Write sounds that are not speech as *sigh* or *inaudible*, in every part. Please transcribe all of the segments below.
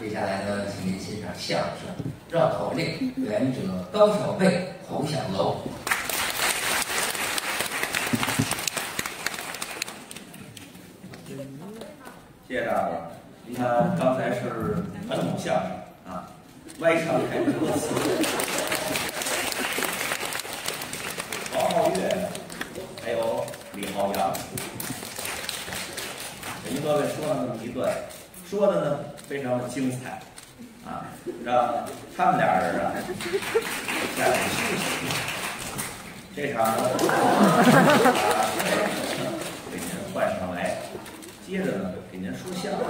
接下来呢，请您欣赏相声《绕口令》，演者高小贝、侯小楼。谢谢大伙。你看，刚才是传统相声啊，歪唱开歌词。王浩月，还有李浩洋，人家各位说了那么一段，说的呢非常精彩啊，让他们俩人啊下来休息。这场呢，给您换上来，接着呢给您说相声。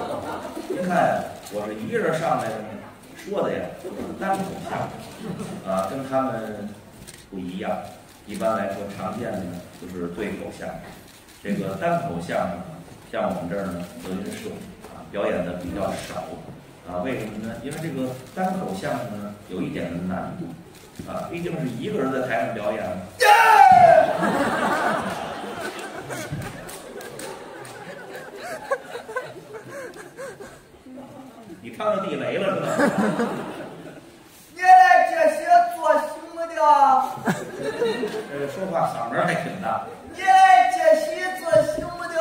您看，我是一个人上来，说的呀单口相声啊，跟他们不一样。一般来说，常见的呢就是对口相声。这个单口相声呢，像我们这儿呢，德云社表演的比较少啊。为什么呢？因为这个单口相声呢有一点的难度啊，毕竟是一个人在台上表演。*laughs* 你看到地雷了是吧？你来这些做什么的？呃说话嗓门还挺大。你来这些做什么的？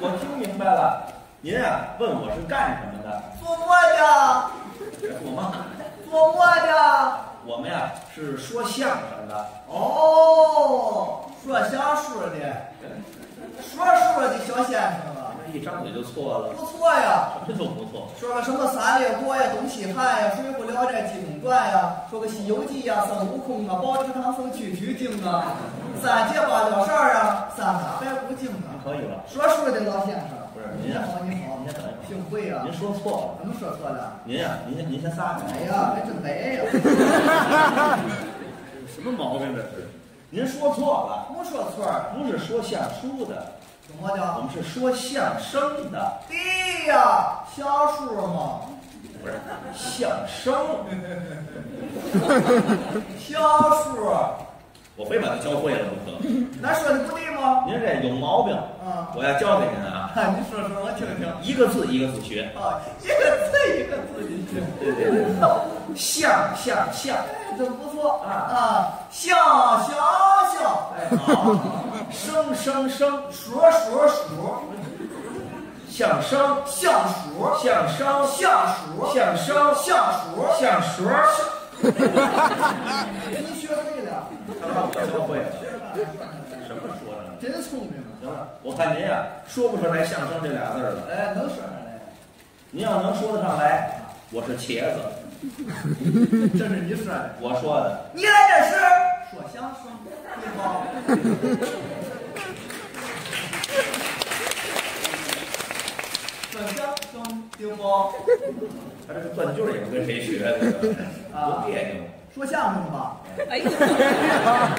我听明白了，您啊问我是干什么的？做墨的？这做嘛？做么的？我们呀是说相声的。哦，说相声的，*laughs* 说书的小先生啊，这一张嘴就错了，不错呀。什么都不错。说个什么三列国呀、东西汉呀、水浒聊斋、济公传呀，说个西游记呀、孙悟空啊、宝池唐僧取取经啊，三结八了事儿啊，三打白骨精啊。可以了。说书的老先生，您好，您好，您等一会儿幸会啊您。说错了。怎么说错了？您呀，您先您先撒开。哎呀，还真白呀！*laughs* 什么毛病这是？您说错了，不说错儿，不是说相书的，怎么我？们是说相声的，对呀，瞎说嘛，不是相声。*laughs* 小数，我非把它教会了不可。*laughs* 那说的不对吗？您这有毛病，啊，我要教给您啊，*laughs* 你说说我听听。一个字一个字学。啊，一个字一个字的学。*laughs* 对对对，相相相，真不错啊啊！像像像，哎好，生生生，数数数，相声像数相声像数相声像数，相数，你学什么说的呢？真聪明啊！行了，我看您呀说不出来相声这俩字儿了。哎，能说上来，您要能说得上来，我是茄子，这是你说的。我说的。你来这是说相声，对吧？说相声，对不？他这个断句也不跟谁学的，多别扭。说相声吧，哎呀，*laughs*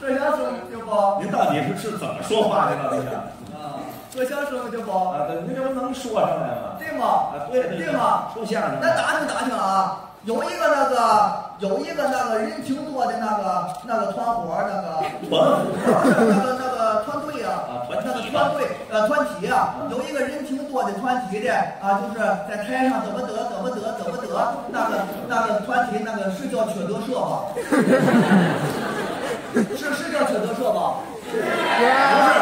说相声就不？您到底是是怎么说话的？到底是啊，说相声就不？啊，您这不能说上来吗？对吗？啊，对对对吗？说相声那打听打听啊，有一个那个有一个那个人挺多的那个那个团伙那个团 *laughs* 那个那个团队啊，团那个团队呃团体啊，有一个人挺多的团体的啊，就是在台上怎么得怎么得怎么得，那个那个团体那个是叫缺德社吧？是是叫缺德社吧？不是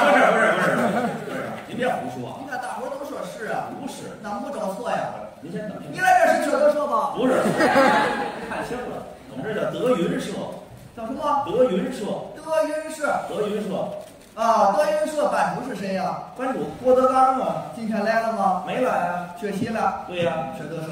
不是不是不是不是，您别胡说你，看大伙都说是啊，不是。那没找错呀。您先等你，来这是缺德社吧？不是，看清了，我们这叫德云社，叫什么？德云社，德云社德云社，啊，德云社班主是谁呀、班主郭德纲啊，今天来了吗？没来啊？缺席了。对呀、缺德生。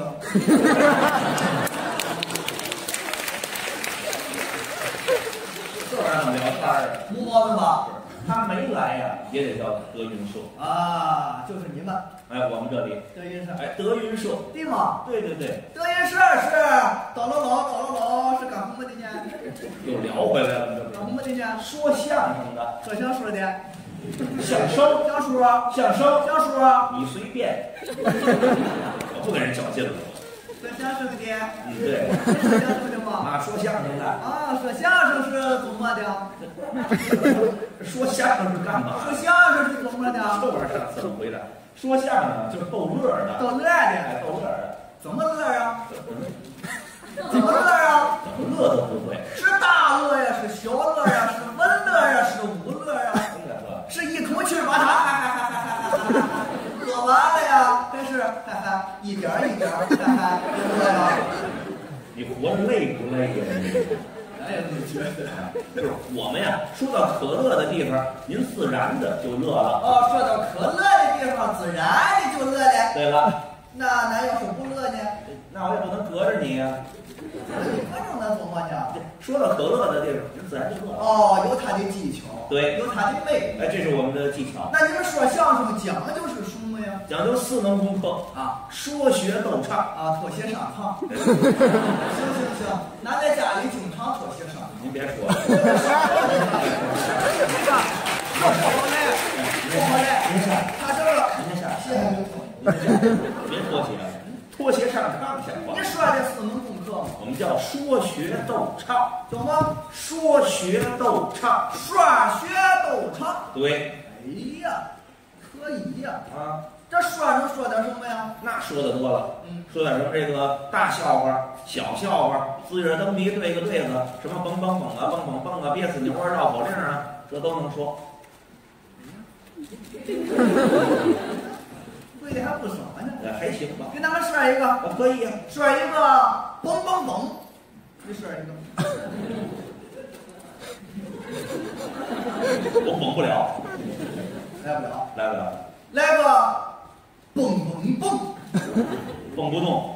这玩意儿怎么聊天儿啊？没毛病吧？他没来呀、也得叫德云社。啊，就是你们哎，我们这里，德云社，哎，德云社，对吗？对对对，德云社是叨唠唠叨唠唠是干什么的呢？又聊回来了，这干什么的呢？说相声的，说相声的，相声，相书啊，相声，相书啊，你随便，我不跟人较劲了。说相声的，嗯，对，说相声的吗？*laughs* 啊，说相声的，啊，说相声是怎么的？说相声是干嘛说？相声是怎么的？这玩意儿上次怎么回答？说相声就是逗乐儿的，逗乐的。哎，逗乐儿的。怎么乐呀？怎么乐呀？怎么乐都不会。是大乐呀，是小乐呀，是文乐呀，是武乐呀？这个是一口气把它乐完了呀，还是一点儿一点儿哈哈乐呀？你活着累不累呀？你俺也这么觉得。就是我们呀，*laughs* 说到可乐的地方，您自然的就乐了。哦，说到可乐的地方，自然的就乐了。对了，那咱要是不乐呢？那我也不能隔着你呀。你观众能琢磨呢？说到可乐的地方，您自然就乐了。哦，有他的技巧，对有他的魅力。哎，这是我们的技巧，那你们说相声讲究是什么呀？讲究四门功课：啊说学逗唱。啊，脱鞋上炕。行行行，俺在家里经常脱。您别说了，好嘞，好嘞，您上，他这个您上，鞋还没脱。别脱鞋，脱鞋上炕像话你。说的四门功课吗？我们叫说学逗唱，叫什么？说学逗唱。说学逗唱。对，哎呀，可以呀。啊，这说能说点什么呀？那说的多了。嗯，说点什么这个大笑话、小笑话，四眼蹬鼻对个对子，什么蹦蹦蹦啊、蹦蹦蹦啊、憋死牛啊、绕口令啊，这都能说。会的还不少呢。呃，还行吧。给咱们说一个，啊，可以呀、说一个蹦蹦蹦，你说一个。我蹦不了，来不了，来不了，来个蹦蹦蹦，蹦不动，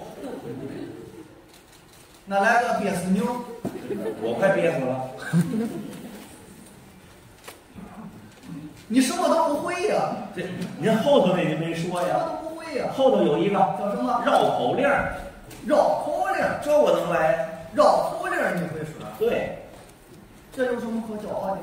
那来个憋死牛，我快憋死了。*laughs* 你什么都不会呀、这您后头那您没说什呀？么都不会呀、后头有一个叫什么？绕口令，绕口令，这我能来。绕口令你会说？对，这有什么可骄傲的？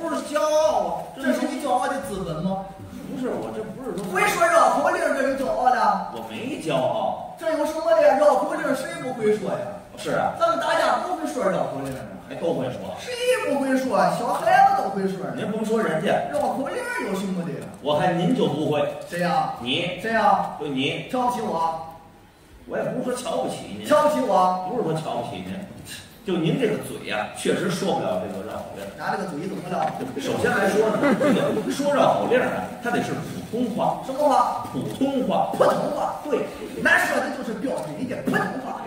不是骄傲啊，这是你骄傲的资本吗？不是我这不是说会说绕口令，这是骄傲的。我没骄傲。这有什么的？绕口令谁不会说呀？是啊，咱们大家都会说绕口令啊，还都会说。谁不会说？小孩子都会说。您甭说人家，绕口令有什么的呀？我看您就不会。谁呀？你谁呀？就你，瞧不起我？我也不是说瞧不起你，瞧不起我？不是说瞧不起您，就您这个嘴呀、确实说不了这个绕口令。拿这个嘴怎么了？首先来说呢，这个说绕口令啊，它得是普通话，什么话？普通话。普通话。对，咱说的就是标准一点普通话。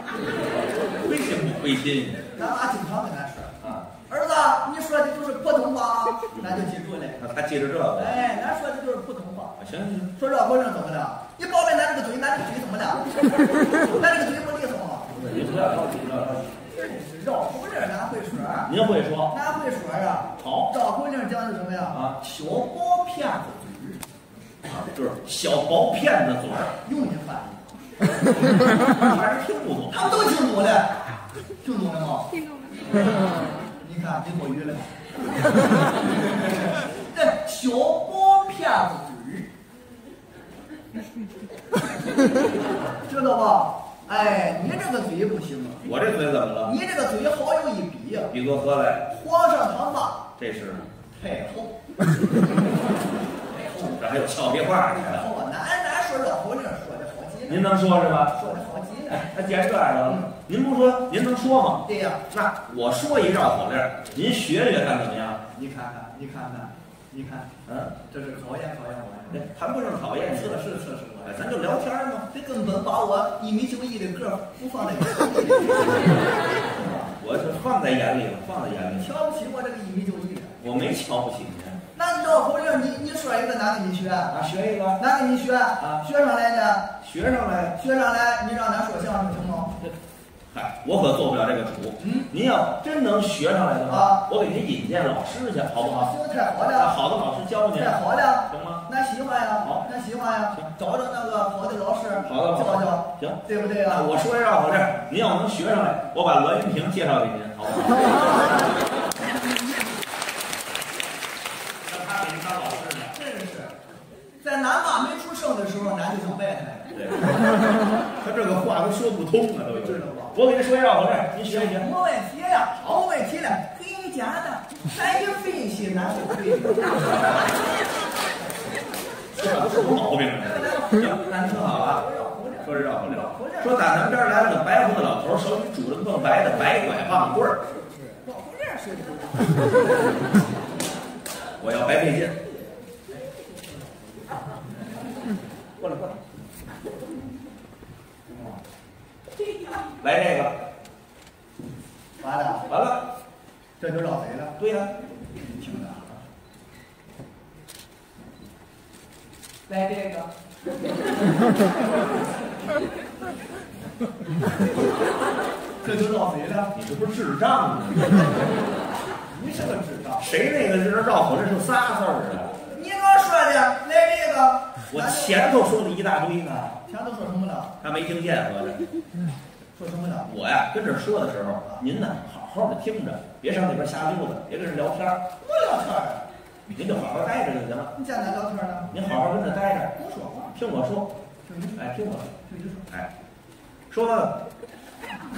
亏心不亏心咱妈经常跟咱说，啊？儿子，你说的就是普通话啊，*laughs* 咱就记住了。那他记着这个，哎，咱说的就是普通话。行行行，说绕口令怎么了？你包办咱这个嘴，咱这个嘴怎么了？*laughs* 咱这个嘴不利索吗？你不要着急，不要着急。真是绕口令咱会说，您会说咱会说呀。好绕口令讲的什么呀？啊小薄骗子嘴啊，就是小薄骗子嘴儿，用你翻译。*laughs* 还是听不懂。他们都听懂了，听懂了吗？听懂了。你看，你多余了。这小薄骗子嘴，知道吧？哎，你这个嘴不行啊，我这嘴怎么了？你这个嘴好有一比呀、比作何来，皇上他妈这是太后，太后 *laughs* 这还有俏皮话呢。太后说绕口令说的好极了，您能说是吧？说的好极了。哎，那既然这样的，您不说您能说吗？对呀、那我说一绕口令，您学学看怎么样？你看看，你看看，你看，嗯，这是考验考验我呀。谈不上讨厌，测试测试我哎，咱就聊天嘛。这根本把我一米九一的个儿不放在眼里，*laughs* 我是放在眼里了，放在眼里。瞧不起我这个一米九一的。我没瞧不起你那绕口令，你你说一个，哪给你学？啊，学一个，哪给你学？啊学上来呢？学上来。学上来，你让咱说相声行吗？嗨，我可做不了这个主。嗯，您要真能学上来的话，啊我给您引荐老师去，好不好？行，太好让了，好的老师教您，太好了。行吗？俺喜欢呀，好那喜欢呀行，找着那个好的老师好的，好的教教，，行。对不对呀？我说一下我这，您要能学上来，我把栾云平介绍给您，好不好？*laughs* 让他给您当老师呢。真是，在俺妈没出生的时候，俺就想拜他。对，*laughs* 他这个话都说不通啊，都有知道吧我给您说一下我这，您学一学。没问题呀，没问题了，给你讲的，咱一分析咱就对了。什么毛病啊？行，那您听好了啊，说这绕口令，说打南边来了个白胡子老头，手里拄着个蹦白的白拐棒棍儿。绕口令是我要白费劲。过来过来，来这个，完了，完了，这就绕谁了？对呀、你听着啊，来这个，*laughs* 这就绕谁了？你这不是智障吗？你是个智障。谁那个是绕口令是仨字儿啊？你刚说的来这个，我前头说了一大堆呢，前头说什么了？他没听见合着。说什么了？我呀跟这儿说的时候，您呢好好的听着，别上那边瞎溜达，别跟人聊天儿，不聊天儿，您就好好待着就行了。你见咱聊天呢？您好好跟这待着，不说话，听我说，哎，听我说，听你说，哎，说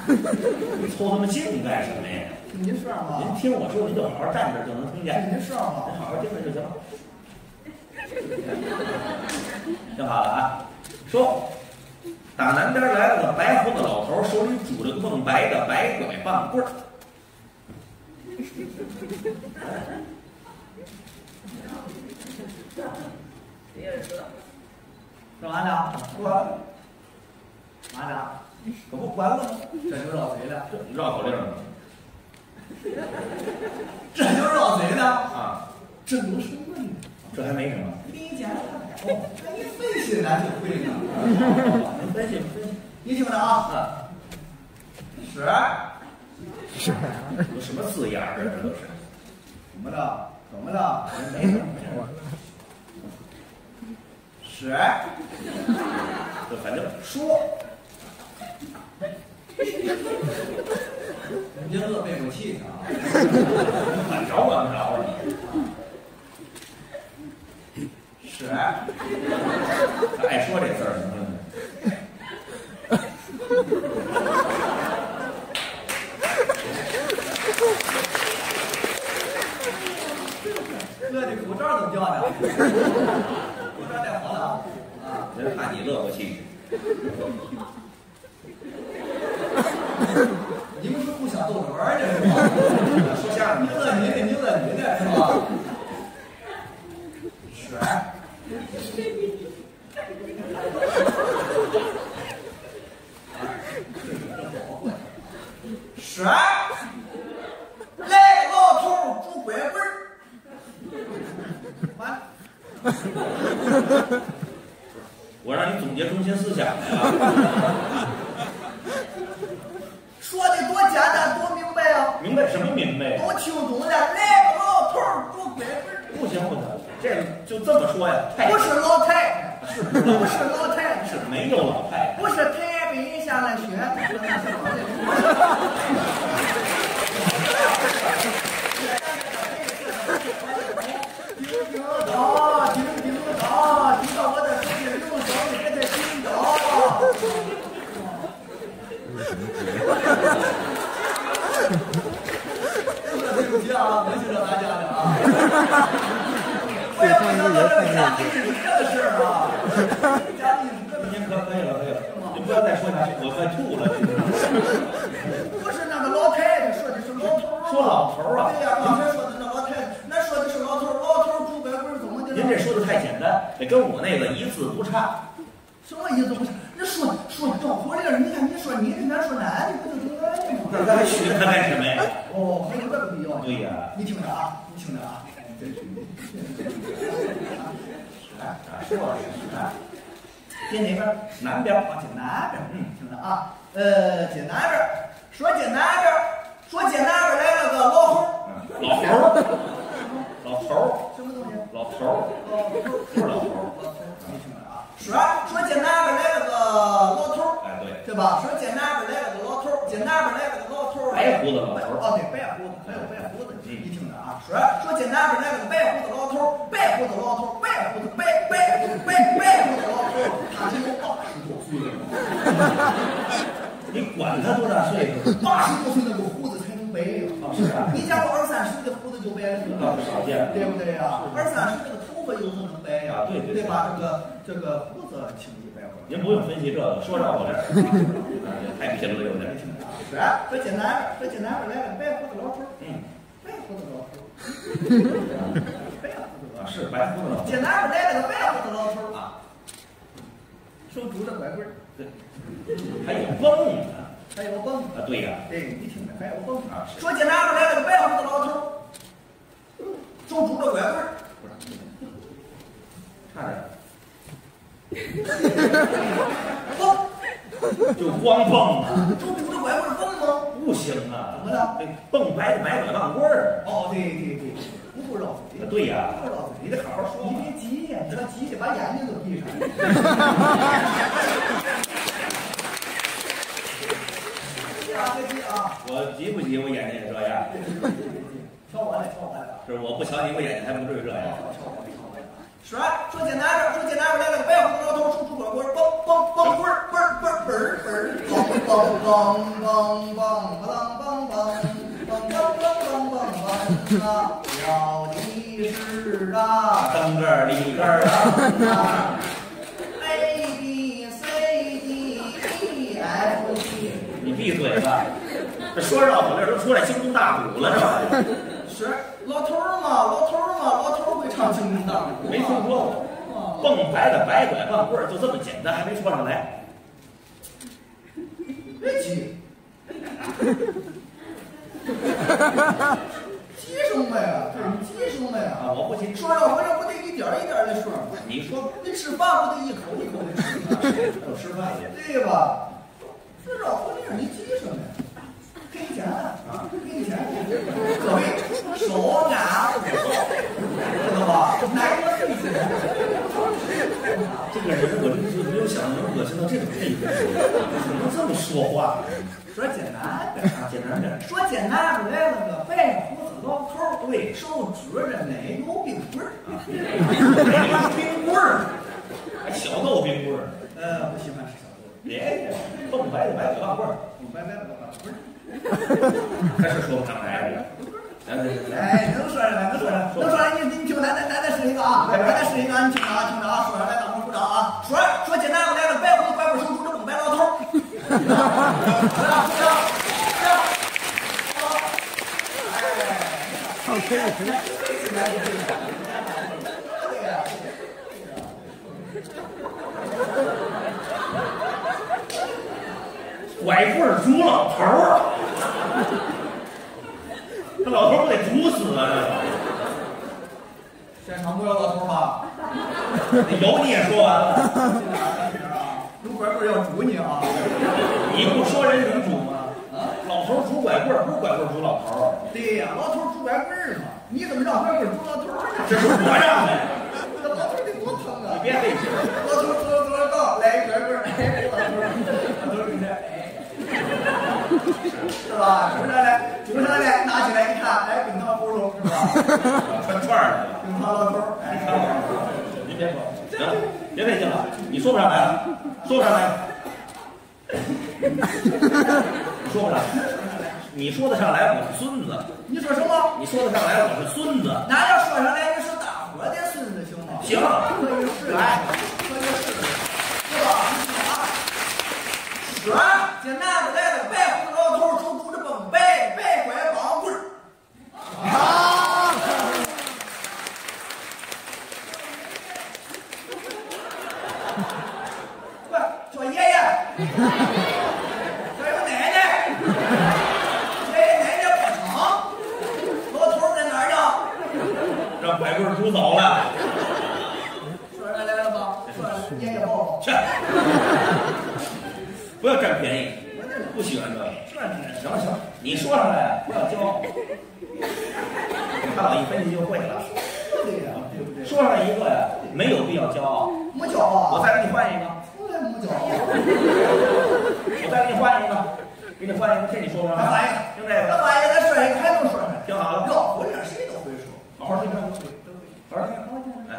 *laughs* 你凑那么近干什么呀？听你说嘛，您听我说，您就好好站着就能听见。听你说嘛您。好好听着就行了。*laughs* 听好了啊，说，打南边来了个白胡子老头，手里拄着个梦白的白拐棒棍儿。说完了，说，完了，可不完了吗？这就绕谁了？这绕口令吗？这就绕谁的？啊，这能什么呢？这还没什么。了，哦，那你分析咱就会了。您分析分析你听着啊，啊，是有什么字眼儿啊？这都是。怎么了？怎么了？没什么，没什么。是。就反正说，*laughs* 你乐背过气去啊？管着管不着啊？你。是爱说这字儿，你听听。乐的口罩都掉了，口罩戴好了啊。啊，人怕你乐过气去。你们是不想逗着玩儿的是吧？说相声你乐你的，你乐你的是吧？是。是。来个老头儿拄拐棍儿，*laughs* 我让你总结中心思想来了，*laughs* 说的多简单多明白啊，明白什么明白？都听懂了。来个老头儿拄拐棍儿，不行不行，这个就这么说呀，太不是老太太，是不是老太太，是没有老太太。不是台北下了雪，*laughs* 那是老太太。听听着，听听着，听到我的声音，用手里给它听着。对不起啊，没听着大家的啊。我也不想到这个家庭是这个事儿啊，您可可以了可以了，您不要再说下去，我快吐了。不是那个老太太说的是老头，说老头啊对呀、刚才说的那老太太，那说的是老头，老头儿拄拐棍怎么的？您这说的太简单，得跟我那个一字不差。什么一字？不差，你说说绕口令儿，你看你说你的，咱说男的，不就得了吗？那咱还学他干什么呀？哦，还有这个必要。对呀你听着啊，你听着啊，来是啊，说了是啊，接哪边？南边。往接南边，嗯，听着啊，呃，接南边，说接南边，说接南边来了个老头儿，老头儿，什么东西？老头儿，老头儿，不是老头儿。你听着啊，说说进南边来了个老头儿。哎，对，对吧？说进南边来了个老头儿，进南边来了个老头儿，白胡子老头儿。哦，对，白胡子，还有白胡子，嗯你听着啊，说说进南边来了个白胡子老头，白胡子老头，白胡子白白胡子白白胡子老头，他只有八十多岁了，*laughs* 你管他多大岁数？八十多岁那个胡子才能白呀，啊，是啊，你见过二三十的胡子就白了少见。对不对呀？二三十这个头发有可能白呀，啊对对对吧？这个这个胡子轻易白不了。您不用分析这个，说绕口令儿，*laughs* 啊，太贫了有点。是啊，说简单，说简单，来了，白胡子老头子老头儿，白胡子老头儿。啊是白胡子了。简单来了个白胡子老头儿啊，手拄着拐棍儿，对，还有蹦呢。还有蹦。啊，对呀。对，你听着，还有蹦啊。说简单来了个白胡子老头儿，手拄着拐棍儿，差点。蹦，*laughs* 就光蹦啊，手拄着拐棍蹦吗？不行啊！怎么了？蹦白的白拐棒棍儿。哦，对对对，不会绕嘴。对呀。不会绕嘴，你得好好说。你别急呀，你要急去把眼睛都闭上。急啊，别急啊！我急不急？我眼睛也这样。瞧我来，瞧我来啊！是我不瞧你，我眼睛还不至于这样。是啊，说简单点，说简单点，来了个白胡子老头，出出拐棍，蹦蹦蹦棍儿，棍儿棍儿，嘣儿嘣儿，蹦蹦蹦蹦蹦蹦蹦蹦蹦蹦蹦蹦啊！要的是啊，蹬个儿里个儿啊，A B C D E F G。你闭嘴吧！这说绕口令都出来精忠大鼓了，这玩意儿。是老头儿嘛，老头儿嘛，老头儿会唱精忠大鼓。没听说过。蹦白的白拐棒棍儿就这么简单，还没说上来。别急，急什么呀？这你急什么呀？啊，我不急。说绕口令不得一点一点的说吗？你说，你吃饭不得一口一口的吃吗？*laughs* 都吃饭去，对吧？这绕口令你急什么呀？给你钱啊！给你钱！各位，手拿不走，知道吧？哪个是这个人我真是没有想到能恶心到这种地步，怎么这么说话？说简单点啊，简单点。说简单来了个白胡子老头儿，对，手指着奶油冰棍儿，奶油冰棍儿，还小豆冰棍儿。呃，不喜欢吃小豆。别，蹦白的白拐棒棍儿，白白的棒棍儿。还是说不上来。来来来，哎，能说上来，能说上来，能说上来，你你听，咱咱咱再试一个啊，咱再试一个，你听着啊，听着啊，说上来，大伙鼓掌啊。说说简单，我来了，白胡子拐棍手拄着蹦白老头儿。鼓掌鼓掌，好，哎，对呀。拐棍儿煮老头儿，这老头儿不得煮死啊？现场不有老头吧？有你也说完了，拄拐棍要煮你啊！你不说人怎么煮吗？啊，老头儿拄拐棍儿，不是拐棍儿煮老头儿。对呀，老头拄拐棍儿嘛，你怎么让拐棍拄老头儿呢？这是我让的，这老头儿得多疼啊！你别费劲。老头儿走走走到，来一拐棍儿，哎，老头儿，老头儿跟着，哎，是吧？拄上来，拄上来，拿起来一看，哎，冰糖葫芦是吧？穿串儿的，冰糖老头哎，我，您别说，行了，别费劲了，你说不上来了，说不上来了，说不上来，你说得上来，我是孙子；你说什么？你说得上来，我是孙子。那要说上来，你是大伙的孙子行吗？行可以试，哎，可以试，是吧？说，简单的来了，白胡子老头儿手拄着蹦白白拐棒棍儿。啊！快叫爷爷，叫我奶奶，爷爷奶奶不成，老头儿在哪儿呢？让拐棍儿煮走了，说上来了吧？说爷爷抱抱。去，不要占便宜，不喜欢这个。行了行了，你说上来不要教，看我一分析就会了。对呀，对不对？说上来一个呀，没有必要骄傲。没骄傲啊，我再给你换一个，没骄傲。我再给你换一个，给你换一个，这你说不上来。听这个，那万一再说一个，还能说上来？听好了，绕口令谁都会说，好好听，都会，都会。好好听。哎，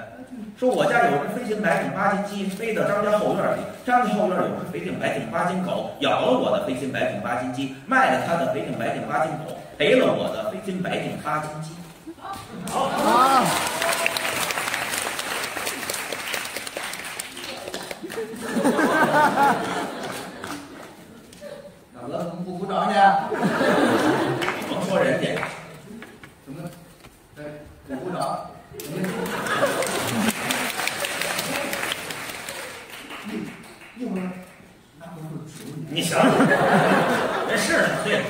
说我家有只飞禽白颈八斤鸡，飞到张家后院里。张家后院有只肥颈白颈八斤狗，咬了我的飞颈白颈八斤鸡，卖了他的肥颈白颈八斤狗。赔了我的飞禽白颈八斤鸡。*laughs* 好啊！大哥怎么不鼓掌呢？*laughs* 你甭说人家，怎么？哎，不鼓掌？一会儿那不是手里？你想想，这是对。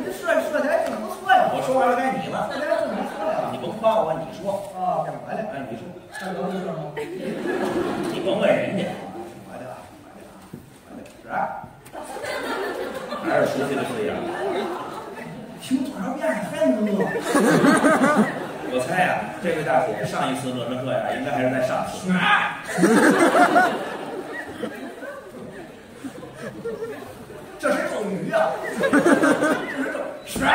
你说说的还挺不错呀！我说完了该你了，说的还真不错呀！你甭夸我，你说，啊，该我了。哎，你说，大哥你说吗？你甭问人家，我的，我的，是啊。还是熟悉的字样。听多少遍还能乐？*laughs* 我猜呀、这位大姐上一次乐呵呵呀，应该还是在上次。*laughs* 这是咒语啊！这是！哎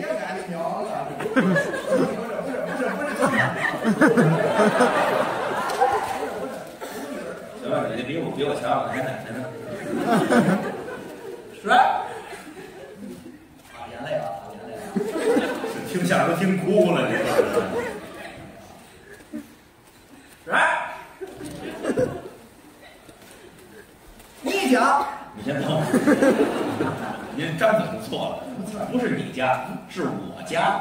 呀，俺的娘啊！不是不是不是不是不是。行了，你这比我比我强，我还奶奶呢。是啊！眼泪啊！擦眼泪啊！听相声都听哭了，你说是啊！你讲，你先等会儿，您张嘴就错了，不是你家，是我家。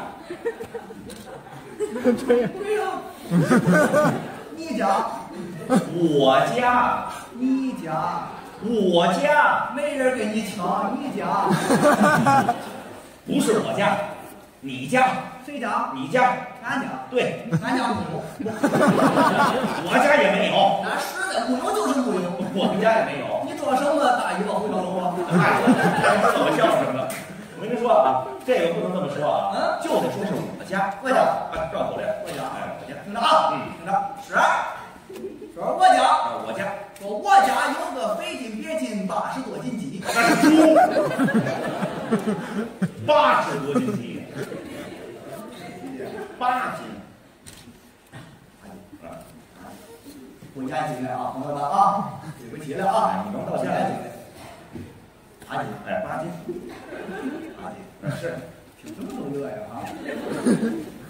对呀。你家，我家，你家，我家，没人跟你抢，你讲，不是我家，你家，谁讲？你家，俺讲，对，俺家木有，我家也没有，俺实在没有就是没有。我们家也没有。你装什么大尾巴回头龙啊？哎，知道我笑什么？我跟您说啊，这个不能这么说啊，嗯？就得说是我家。我家啊，绕口令，我家哎，我家，听着啊，嗯听着，是，说我讲，啊，我家，说我家有个非斤别斤八十多斤鸡，那是猪，八十多斤鸡，八斤，啊，不严谨了啊，朋友们啊，对不起了啊，你能道歉不严谨了八斤，哎，八斤，是，听什么都乐呀啊！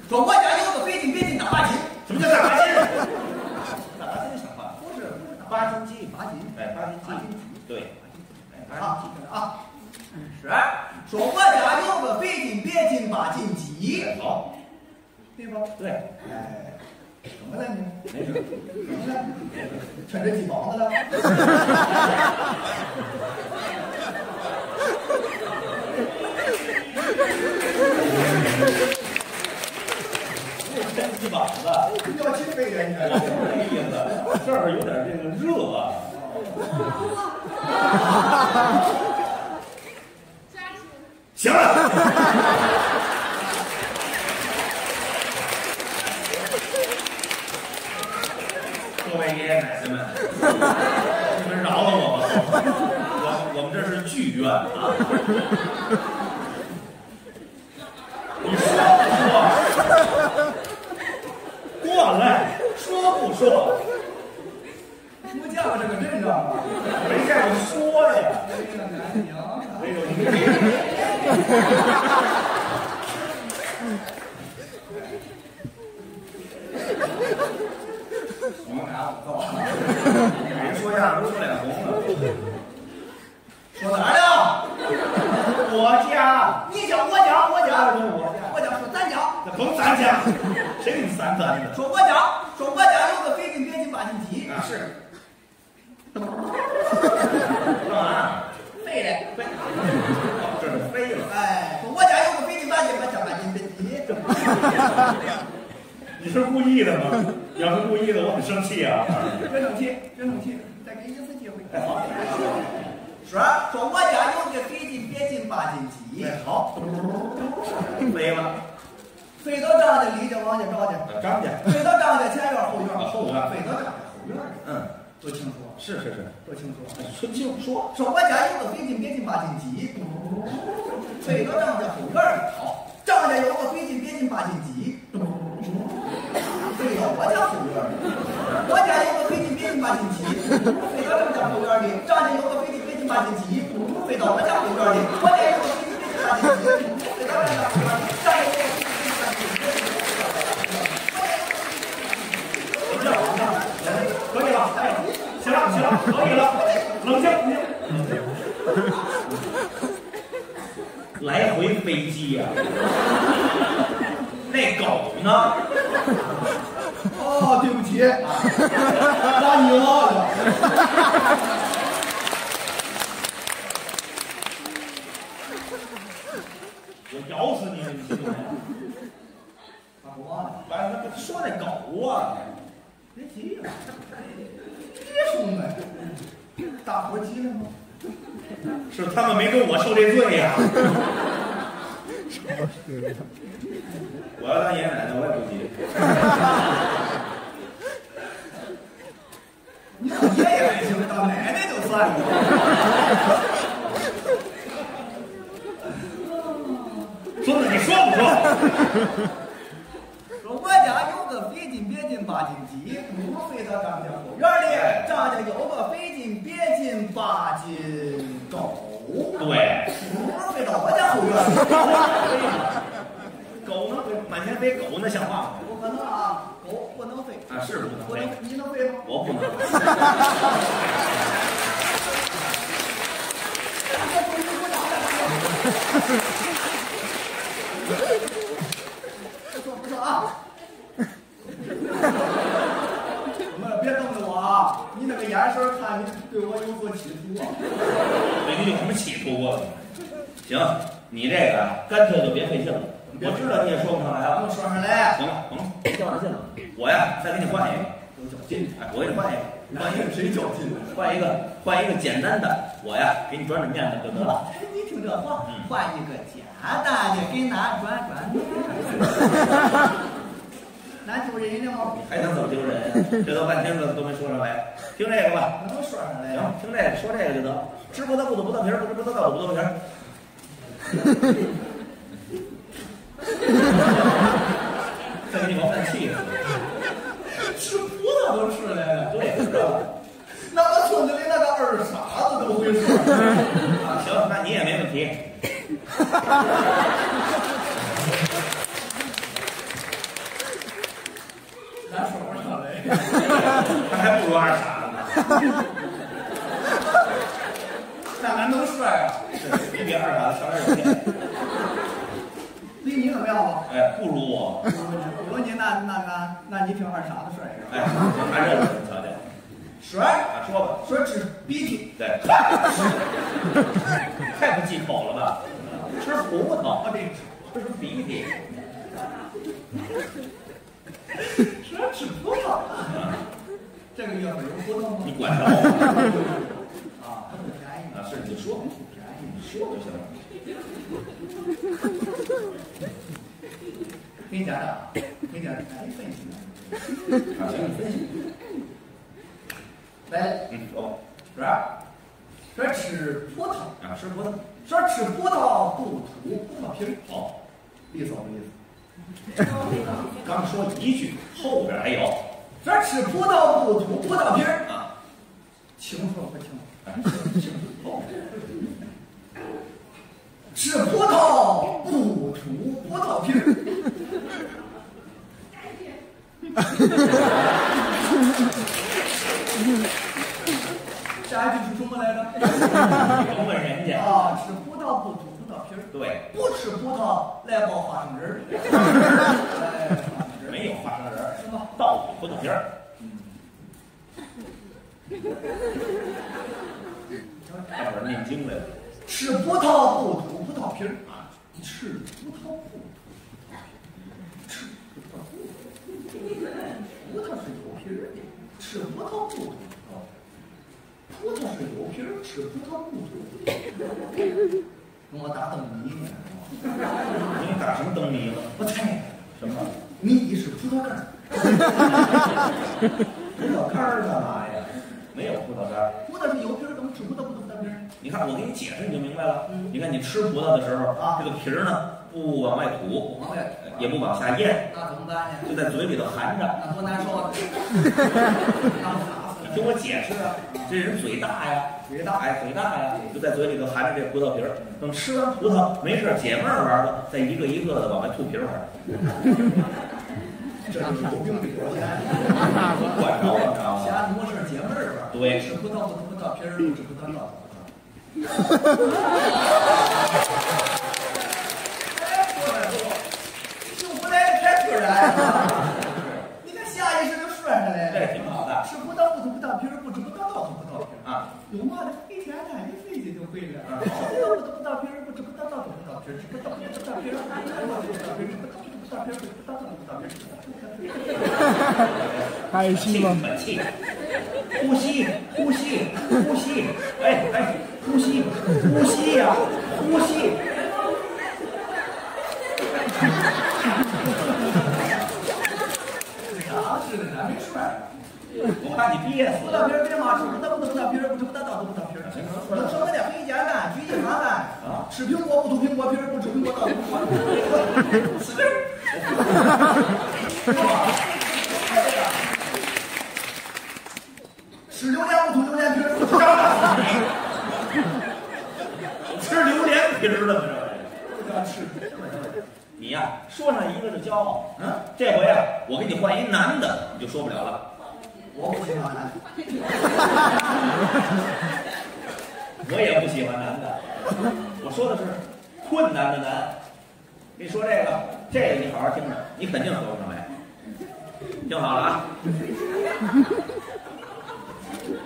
说我家有个非斤别斤大八斤，什么叫大八斤？大八斤什么话？不是不是大八斤鸡，八斤，哎，八斤八斤，对，哎，八斤啊，啊，是，说我家有个非斤别斤八斤鸡，鸡，哎，好，对吧？对，哎，怎么了你？没事，怎么了？趁着鸡膀子了？这儿有点这个热啊。行了。*laughs* 各位爷爷奶奶们，你们饶了我吧，我我们这是剧院啊。你说不说？过来，说不说？没见过这个人，知道吗？没见过说的呀。哎呀，*laughs* 俺的娘！哎呦，你这我们俩走吧。人说相声都说脸红了。说哪儿了？我家，你讲，我讲，我讲，我家我讲，说咱讲，那甭咱家，谁给你三咱的？说我讲，说我家有个非斤别斤八斤鸡，啊是。干嘛？飞的。飞，这是飞了。哎，说我家有个非斤八斤八斤八斤的鸡，你是故意的吗？要是故意的，我很生气啊。别生气，别生气，再给你一次机会。哎好，说说我家有个非斤别进八斤鸡，哎好，飞了。飞到张家李家王家赵家，张家，飞到张家前院后院，后院飞到张家后院，嗯，多清楚，是是是，多清楚。春秋说，说我家有个非斤别斤八斤鸡，飞到张家后院里跑。张家有个非斤别斤八斤鸡，飞到我家后院里。我家有个非斤别斤八斤鸡，飞到张家后院里。张家有个非斤别斤八斤鸡，飞到我家后院里，我连着飞机飞到你飞到我家后院里，再给我飞机上去，可以了，哎，行了行了，可以了，冷静冷静。来回飞机呀、那狗呢？哦，对不起，拉你了。我咬死你！你信不信？啊，我忘了，完了，他说那狗啊，别急呀，别兄弟，大伙急了吗？是他们没跟我受这罪呀、我要当爷爷奶奶，我也不急。你当爷爷还行，当奶奶就算了。孙子，你说不说？说我家有个非进别进八进鸡，不飞到张家后院里。张家有个非进别进八进狗，对，不飞到我家后院里。狗能飞，满天飞狗那像话吗？不可能啊，狗不能飞。啊，是不能飞能，，你能飞吗？我不能。不错不错啊！*laughs* 我们别瞪着我啊！你那个眼神看你对我有所企图啊！对你有什么企图啊？行，你这个啊干脆就别费劲了。我知道你也说不上来了。咱们说上来，行了，行了，别较上劲了。我呀，再给你换一个，有较劲，哎，我给你换一个，换一个，谁较劲呢？换一个，换一个简单的。我呀，给你转转面子就得了。哎，你听这话嗯，换一个简单的，给俺转转面。俺 *laughs* 丢人了吗？还能怎么丢人？这都半天了都没说上来，听这个吧。能说上来行呀？，听这个，说这个就得。吃葡萄不吐葡萄皮儿，不吃葡萄倒吐葡萄皮儿。*laughs* 再给你往饭气死。吃葡萄都吃来了，对，知道吧？那个村子里那个二傻子都会说。啊，行，那你也没问题。咱说不上来。他还不如二傻呢。那俺能帅啊？是你比二傻子强点。比你怎么样吧？哎，不如我。不如你那那那那你挺二傻子帅是吧？哎，他认识你瞧瞧。帅，啊，说吧。说吃鼻涕，对。*laughs* 太不忌口了吧？吃葡萄，这这是鼻涕。*laughs* 说吃葡萄。这个月份有葡萄吗？你管着我？啊，不便宜啊，是你说，你说就行了。给你讲讲，给你讲讲，哎，分析。啊，行，你分析。来，嗯，说说说吃葡萄，啊，吃葡萄。说吃葡萄不吐葡萄皮儿，好，利索不利索？刚说一句，后边还有。说吃葡萄不吐葡萄皮儿，啊，清楚不清楚？哎清楚。吃葡萄不吐葡萄皮儿。下一句是什么来着？你甭问人家。啊，吃葡萄不吐葡萄皮儿，对，不吃葡萄来包花生仁儿。*laughs* 没有花生仁儿，是吗？倒吐葡萄皮儿。待会儿念经来了。吃葡萄不吐葡萄皮儿啊，吃葡萄不吃葡萄不吐，葡萄是有皮儿的，吃葡萄不吐葡萄，葡萄是有皮儿，吃葡萄不吐。跟我打灯谜呢，你打什么灯谜了？我猜什么？谜是葡萄干儿，葡萄干儿干嘛呀？没有葡萄干儿。葡萄是有皮儿，怎么吃葡萄不吐？你看，我给你解释你就明白了。你看，你吃葡萄的时候啊这个皮儿呢不往外吐，往外也不往下咽，那怎么办呀？就在嘴里头含着。那多难受啊！*laughs* 听我解释啊，这人嘴大呀，嘴大呀，嘴大呀，就在嘴里头含着这葡萄皮儿。等吃完葡萄没事解闷儿玩了，再一个一个的往外吐皮儿玩，*laughs* 这就是有病的表现。*laughs* 管着了，知道吗？闲没事解闷儿吧。对吃葡萄不吐葡萄皮儿，不吃葡萄倒葡萄。哎，说的多，幸福来的太突然了。你看下意识就说上来这。挺好的吃葡萄不吐葡萄皮儿，不吃葡萄倒吐葡萄皮儿。啊。有嘛的费钱呢？一费劲就会了。嗯吃葡萄不吐葡萄皮儿，不吃葡萄倒吐葡萄皮儿，吃葡萄不吐葡萄皮儿，不吃葡萄不吐葡萄皮儿，吃葡萄不吐葡萄皮儿，不吃葡萄不吐葡萄皮儿，吃葡萄不吐葡萄皮儿。开心吗？喘气，呼吸，呼吸，呼吸，哎哎，呼吸，呼吸呀、呼吸。啥吃的？咱没说。我怕你憋死葡萄皮儿别嘛吃，葡萄不吐葡萄皮儿，不吃葡萄倒吐葡萄皮儿。能省着点费简单，举一反三。啊！吃苹果不吐苹果皮儿，不吃苹果倒吐苹果皮儿。是。吃榴莲不吐榴莲皮儿，不吃炸的。吃榴莲皮儿了吗？不叫吃。你呀、说上一个就骄傲。嗯，这回呀、我给你换一男的，你就说不了了。我不喜欢男。我也不喜欢男的，我说的是困难的难。跟你说这个，这个你好好听着，你肯定说不上来。听好了啊，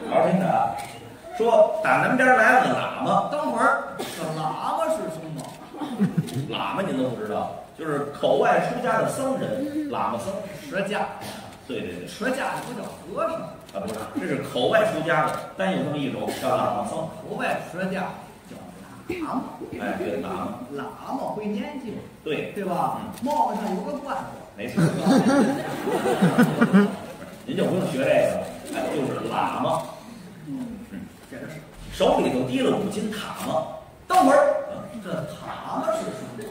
好好听着啊。说打南边来了个喇嘛，等会儿，这喇嘛是什么？*laughs* 喇嘛您都不知道，就是口外出家的僧人，喇嘛僧。出家，对对对，出家不叫和尚，啊不是，这是口外出家的，单有这么一种叫喇嘛僧。口外出家叫喇嘛。哎，对，喇嘛，喇嘛会念经，对，对吧？帽子上有个冠子，没错。您就不用学这个了，哎，就是喇嘛，这个是。手里头提了五斤塔嘛，等会儿，这塔嘛是什么？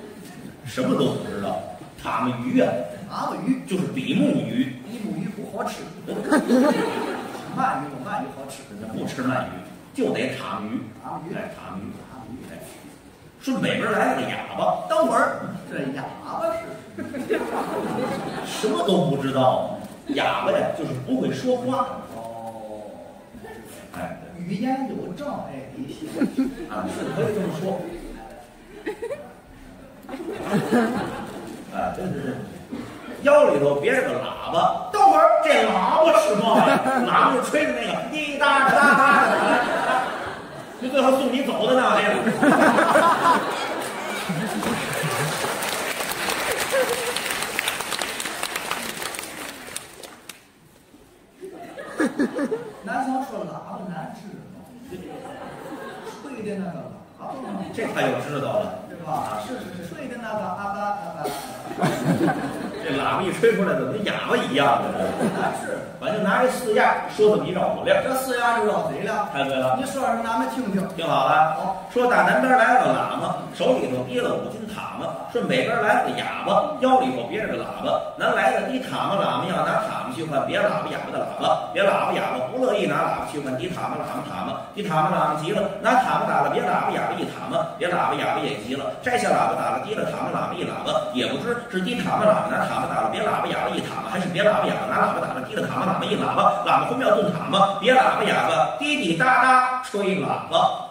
什么都不知道。塔嘛鱼啊，塔嘛鱼，就是比目鱼，比目鱼不好吃，鳗鱼有鳗鱼好吃，不吃鳗鱼，就得塔鱼。塔鱼，哎，塔鱼。顺北边来了个哑巴，等会儿，这哑巴是什么都不知道。哑巴呀，就是不会说话。哦，哎，语言有障碍的一些。啊，是可以这么说。啊，*laughs* 对对对，腰里头别着个喇叭，等会儿，这喇叭是嘛呀？*laughs* 喇叭就吹的那个滴答答答的，就最后送你走的那玩意儿。*laughs* 南方说喇叭难治的那个喇叭嘛，这他又知道了，对吧？是是是，吹的那个阿巴阿巴，这喇叭一吹出来，怎么跟哑巴一样的？*laughs* 难治。反正拿这四样说这么一绕口令。这四样就绕嘴了，太对了，你说说咱们听听。听好了。好，说打南边来了喇嘛，手里头提了五斤塔嘛；顺北边来了个哑巴，腰里头别着个喇叭。南来的提塔嘛喇嘛要拿塔嘛去换别喇叭哑巴的喇叭，别喇叭哑巴不乐意拿喇叭去换，提塔嘛喇嘛塔嘛，提塔嘛喇嘛急了，拿塔嘛打了别喇叭哑巴一塔嘛，别喇叭哑巴也急了，摘下喇叭打了提了塔嘛喇嘛一喇叭，也不知是提塔嘛喇嘛拿塔嘛打了别喇叭哑巴一塔嘛，还是别喇叭哑巴拿喇叭打了提了塔嘛喇嘛一喇叭，喇嘛分秒动塔嘛，别喇叭哑巴滴滴答答吹喇叭。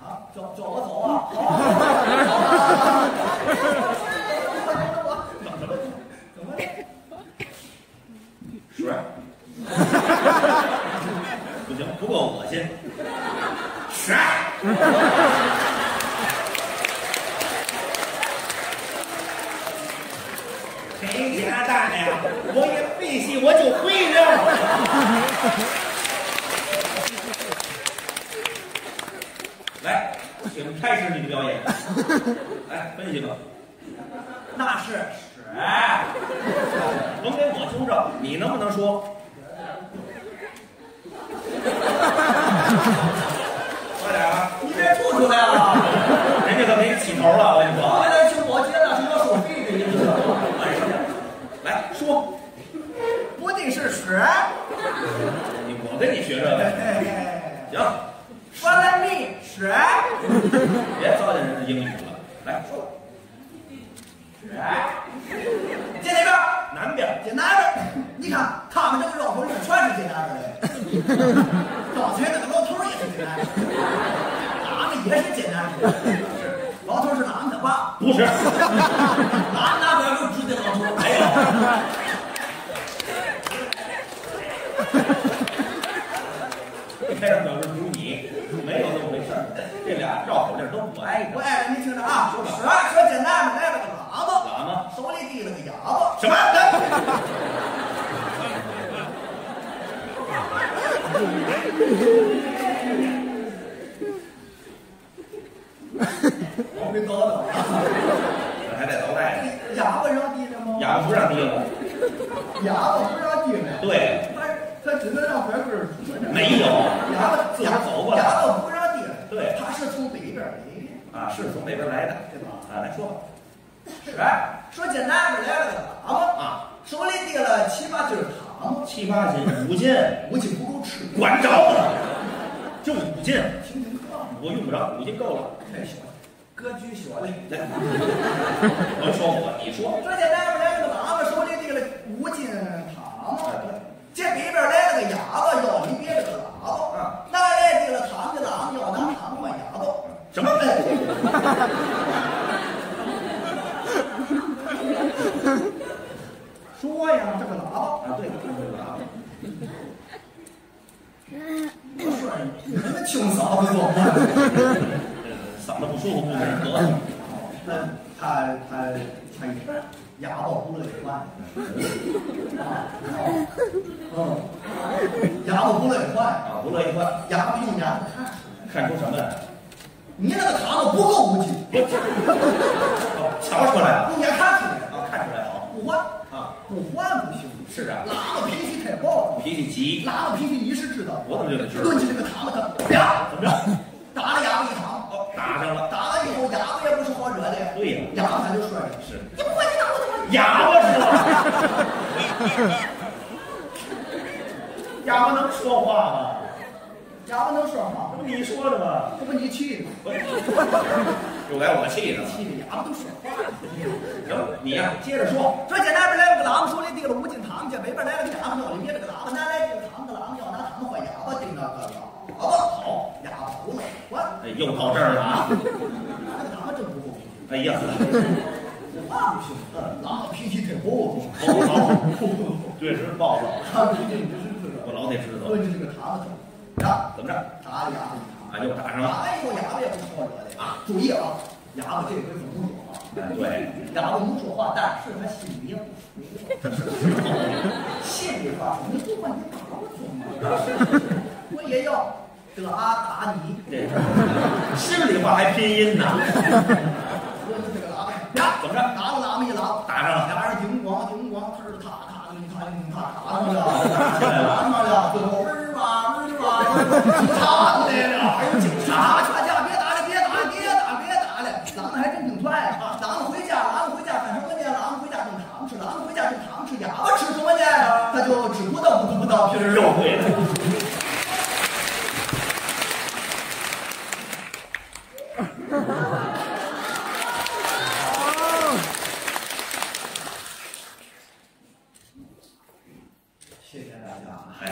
啊，叫叫我走啊！好，怎么了？是，不行，不够恶心。是，谁家大呀？我也背戏我就会了。来，请开始你的表演。来，分析吧。那是哎，甭给我纠正，你能不能说？快点啊！你别吐出来了，人家可没起头了，我跟你说。我给他说，不的是水。你我跟你学这个，行，Follow me，水。别糟践人的英语了。来说，水。接那边，南边，接南边。你看他们这个绕口令全是接南边的。刚才那个老头也是接南边，俺们也是接南边。老头是俺们的爸，不是，俺那边有指定老头。哎呦。开始表示如你，没有那么回事儿。这俩绕口令都不挨着。我挨着你听着啊，说说说简单的来了个喇叭，喇嘛手里提了个哑巴。什么？*laughs* 我没搞到。还得倒带呢。哑巴让提了吗？哑巴不让提了。哑巴不让提了。对。他他只能让白棍儿出呢。没有。哑巴自个儿走过来。哑巴不让提了。对。他是从北边来的。啊，是从北边来的，对吧？啊，来说吧。是。说进南边来了个喇嘛啊，手里提了七八斤糖，七八斤，五斤，五斤不够吃，管着呢。就五斤。听听课。我用不着，五斤够了。太小了，格局小了。来，我说我，你说。说进南边来了个喇嘛，手里提了五斤糖。这北边来了个哑巴，腰里别了个喇叭。啊，拿来提了糖的喇嘛要拿糖换哑巴。什么？*laughs* 说呀，这个喇叭啊，对，这个喇叭。不说你们清嗓子做嘛？嗓子不舒服不能咳。他他他他哑巴不乐意换。啊嗯，哑巴不乐意换啊，不乐意换。哑巴用眼看，看出什么来？你那个糖子不够五斤。瞧出来了。用眼看出来啊，看出来好。不换，不换不行。是啊。喇叭脾气太暴了。脾气急。喇叭脾气你是知道。我怎么就得知道？抡起这个糖子，他啪，怎么着？打了哑巴一糖。哦，打上了。打了以后，哑巴也不是好惹的。对呀。哑巴他就摔了：“是。你不会你打我怎么？”哑巴知道。哑巴能说话吗？哑巴能说话？这不你说的吗？这不你气的？*laughs* 又该我气的了。气的哑巴都说话。行，你呀，接着说。说这南边来了个喇嘛，手里提了五斤糖，这北边来了个哑巴，腰里别了个喇叭，拿来这个糖子，喇嘛要拿糖换哑巴，盯那个喇叭好，哑巴不乐换。哎，又到这儿了啊！那个糖真不够。哎呀，这话不行，喇嘛脾气太暴躁，暴躁，对，是暴躁。他脾气你是。我老得知道。抡起这个糖子，啊，怎么着？打了哑巴一糖。啊，又打上了。打完以后，哑巴也不是好惹的啊！注意啊，哑巴这回可不说话。哎，对，哑巴不说话，但是他心里也不服。心里话，你不管你打我怎么？我也要得啊打你。这心里话还拼音呢。我就这个喇叭，呀，怎么着？打了喇叭一拉，打上了。俩人叮咣叮咣，呲儿踏踏叮踏叮踏，打上了，打上了，最后儿哇儿哇儿，警察来了，还有警察，全家别打了，别打了，别打了，别打了，咱们还真挺快，咱们回家，咱们回家干什么呢？咱们回家种糖吃，咱们回家种糖吃，哑巴吃什么呢？他就只不到不不到皮儿肉会了。谢谢大家，哎，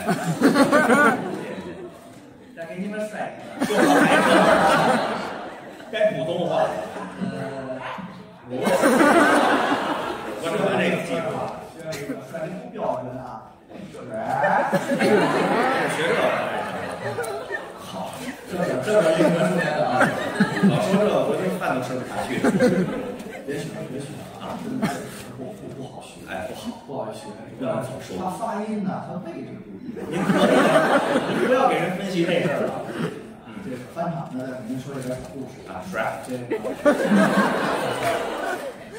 再给你们帅一个，说话还是该普通话。呃，我就把这个记住了。学一个帅的不标准啊，学这个。好，这个这个应该出来的啊。老说这个，我这饭都吃不下去。别学了，别学。了啊！真的是不不好学，哎，不好，不好学。不要早说。他发音呢，他位置不一样。您可以，不要给人分析这事儿了。嗯，这个翻场呢，再给您说一个小故事啊，是啊，这个，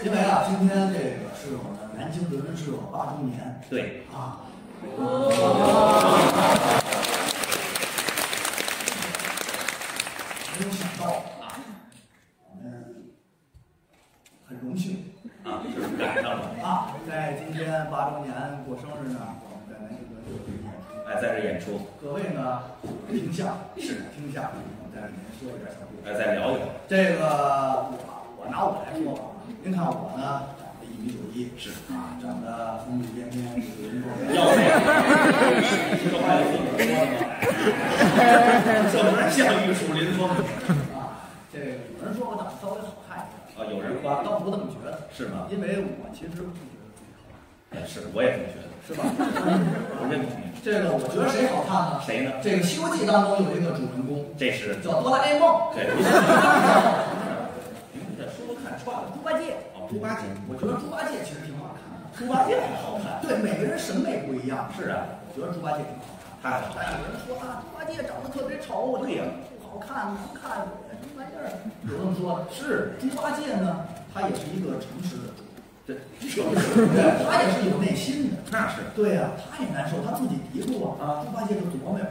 因为啊，今天这个是我们南京德云社八周年。对啊。赶上了。啊，在今天八周年过生日呢，我们在南京德有一演出。哎，在这演出，各位呢听相是听相声，我在这里面说一点小故事。哎，再聊一聊。这个我我拿我来说吧，您看我呢，长得一米九一，是啊，长得风度翩翩，有人说要命！*laughs* 这还有风格？怎么像玉树临风啊，*laughs* 这个有人说我长有人夸，倒不这么觉得，是吗？因为我其实不觉得自己好看，哎，是，我也这么觉得，是吧？*laughs* 我认同你。这个我觉得谁好看呢？谁呢？这个《西游记》当中有一个主人公这是叫哆啦 A 梦，对。*laughs* 您这说都看串了。猪八戒。哦，猪八戒，我觉得猪八戒其实挺好看的。猪八戒也好看。对，每个人审美不一样。是啊，我觉得猪八戒挺好看。太好看。有人说啊，猪八戒长得特别丑，对呀，不好看，不看什么玩意儿？有这么说的。是猪八戒呢，他也是一个诚实的对，他也是有内心的。那是。对呀、他也难受，他自己嘀咕啊。啊猪八戒就琢磨呀，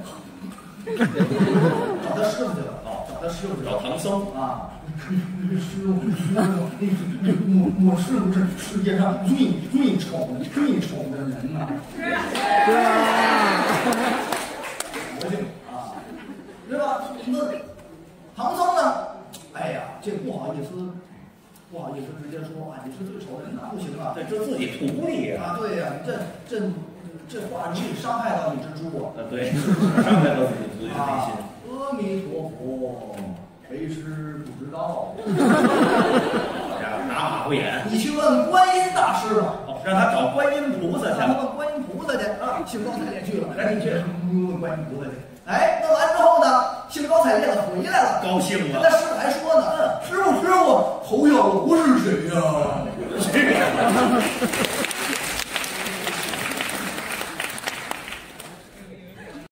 *laughs* 找他师傅去了。哦找他师傅去。找唐僧啊，师傅，师傅，我我是不是世界上最最丑最丑的人啊？那唐僧呢？哎呀，这不好意思，不好意思直接说啊，你是最丑的人，那不行啊。对，这自己徒弟呀。啊，对呀、这这这话容易伤害到你蜘蛛啊。啊，对，*laughs* 伤害到自己徒弟的内啊心。，阿弥陀佛，为师不知道。好家伙，打马虎眼。你去问观音大师吧，哦，让他找观音菩萨去让他问观音菩萨去啊，兴高采烈去了，赶紧去问观音菩萨去。哎，问完之后呢，兴高采烈的回来了，高兴啊。跟他。师傅还说呢，嗯，师傅师傅，侯耀我不是谁呀、